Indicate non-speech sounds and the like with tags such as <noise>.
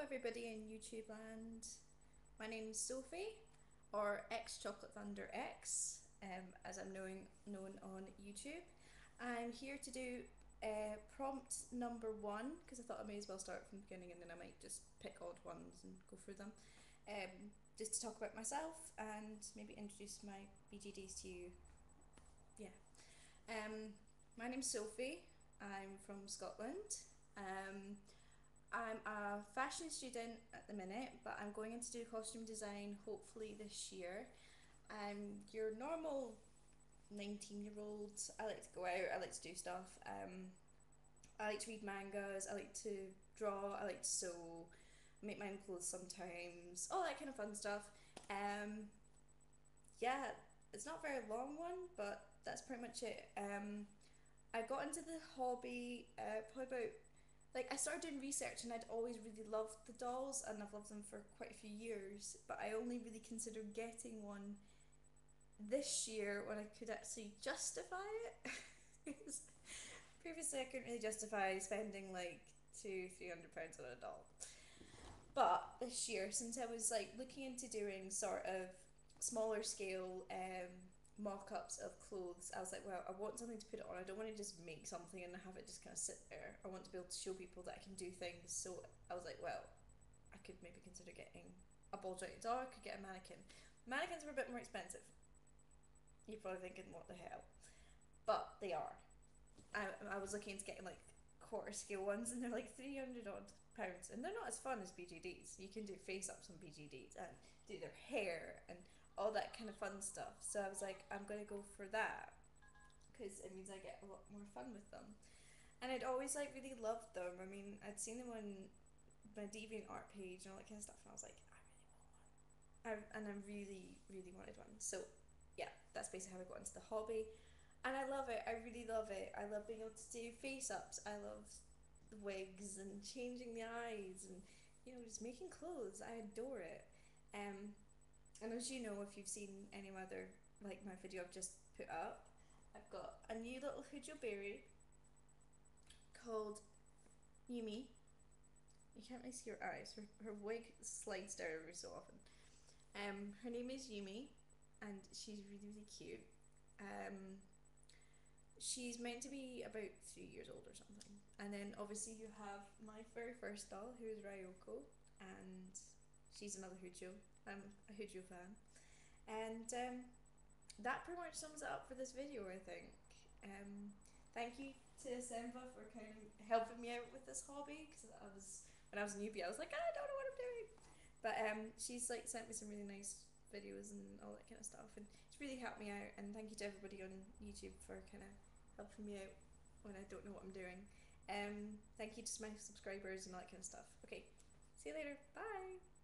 everybody in YouTube land. My name is Sophie, or X Chocolate Thunder X, um, as I'm known, known on YouTube. I'm here to do uh, prompt number one, because I thought I may as well start from the beginning and then I might just pick odd ones and go through them. Um, just to talk about myself and maybe introduce my BJDs to you. Yeah. Um, my name's Sophie. I'm from Scotland. Um, I'm a fashion student at the minute, but I'm going in to do costume design hopefully this year. I'm your normal 19 year old. I like to go out, I like to do stuff. Um, I like to read mangas, I like to draw, I like to sew, make my own clothes sometimes, all that kind of fun stuff. Um, yeah, it's not a very long one, but that's pretty much it. Um, I got into the hobby uh, probably about like I started doing research and I'd always really loved the dolls and I've loved them for quite a few years, but I only really considered getting one this year when I could actually justify it. <laughs> Previously, I couldn't really justify spending like two, three hundred pounds on a doll. But this year, since I was like looking into doing sort of smaller scale um, mock-ups of clothes i was like well i want something to put it on. I don't want to just make something and have it just kind of sit there. I want to be able to show people that i can do things. So i was like well i could maybe consider getting a ball jointed doll i could get a mannequin. Mannequins are a bit more expensive. You're probably thinking what the hell? But they are. I, I was looking into getting like quarter scale ones and they're like 300 odd pounds and they're not as fun as BJDs you can do face ups on BJDs and do their hair and all that kind of fun stuff. So I was like, I'm going to go for that because it means I get a lot more fun with them. And I'd always like really loved them. I mean, I'd seen them on my Deviant Art page and all that kind of stuff, and I was like, I really want one. I, and I really, really wanted one. So yeah, that's basically how I got into the hobby. And I love it. I really love it. I love being able to do face ups. I love the wigs and changing the eyes and you know just making clothes. I adore it. Um, and as you know, if you've seen any other, like my video I've just put up, I've got a new little Hujoo Berry called Yumi. You can't really see her eyes. Her, her wig slides down every so often. Um, her name is Yumi, and she's really, really cute. Um, she's meant to be about three years old or something. And then obviously you have my very first doll, who is Ryoko, and she's another Hujoo. I'm a Hujoo fan. And um, that pretty much sums it up for this video, I think. Um, thank you to Semva for kind of helping me out with this hobby because I was when I was a newbie, I was like, I don't know what I'm doing. But um, she's like sent me some really nice videos and all that kind of stuff, and it's really helped me out. And thank you to everybody on YouTube for kind of helping me out when I don't know what I'm doing. Um, thank you to my subscribers and all that kind of stuff. Okay, see you later. Bye.